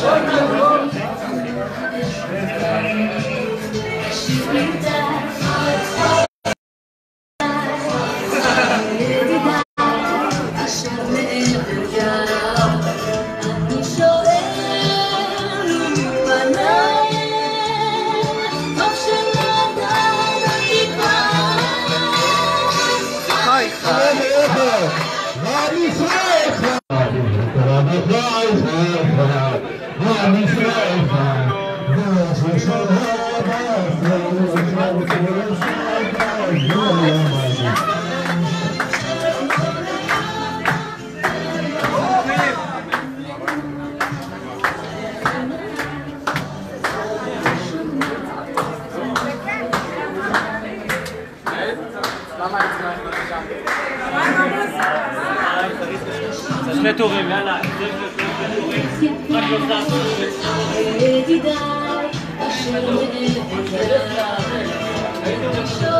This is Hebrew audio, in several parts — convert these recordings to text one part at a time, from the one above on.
شكلكم שני טורים, יאללה. רק נוסף. ידידיי, אשר ישראל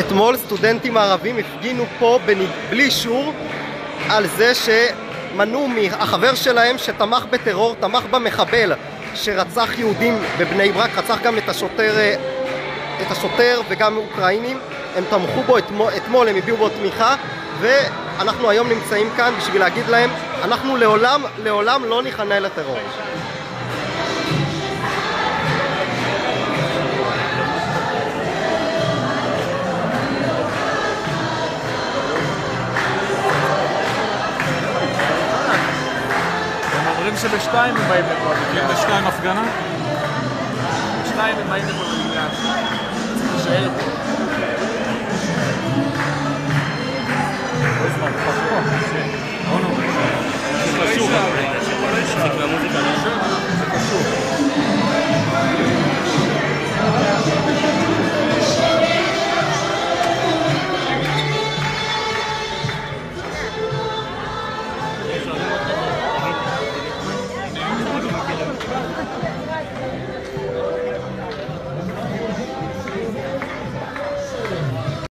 אתמול סטודנטים ערבים הפגינו פה בלי אישור על זה שמנעו מהחבר שלהם שתמך בטרור, תמך במחבל שרצח יהודים בבני ברק, רצח גם את השוטר, אה, את השוטר וגם אוקראינים, הם תמכו בו אתמול, אתמול הם הביעו בו תמיכה ואנחנו היום נמצאים כאן בשביל להגיד להם אנחנו לעולם, לעולם לא ניכנע לטרור. שבשתיים הם באים לפה. אם בשתיים הפגנה? בשתיים הם באים לפה בגלל.